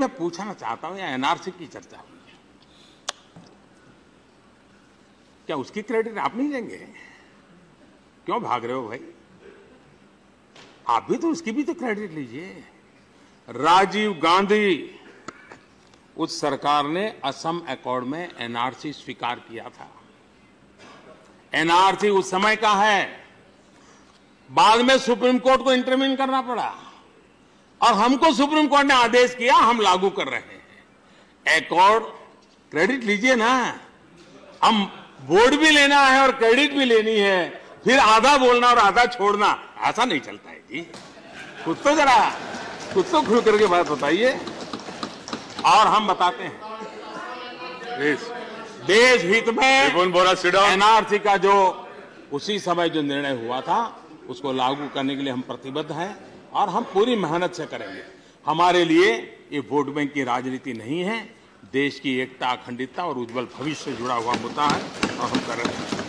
मैं पूछना चाहता हूँ या एनआरसी की चर्चा? हुई क्या उसकी क्रेडिट आप नहीं लेंगे क्यों भाग रहे हो भाई? आप भी तो उसकी भी तो क्रेडिट लीजिए। राजीव गांधी, उस सरकार ने असम अकॉर्ड में एनआरसी स्वीकार किया था। एनआरसी उस समय का है। बाद में सुप्रीम कोर्ट को इंटरवीन करना पड़ा। और हमको सुप्रीम कोर्ट ने आदेश किया हम लागू कर रहे हैं। अकॉर्ड क्रेडिट लीजिए ना। हम वोट भी लेना है और क्रेडिट भी लेनी है। फिर आधा बोलना और आधा छोड़ना। ऐसा नहीं चलता है जी। कुछ तो जरा कुछ तो खुल करके बात बताइए। और हम बताते हैं. देश हित में. एनआरसी का जो उसी समय जो निर्णय हुआ था उसको लागू करने के लिए हम प्रतिबद्ध हैं। और हम पूरी मेहनत से करेंगे। हमारे लिए ये वोट बैंक की राजनीति नहीं है। देश की एकता अखंडितता और उज्जवल भविष्य से जुड़ा हुआ मुद्दा है और हम कर रहे हैं।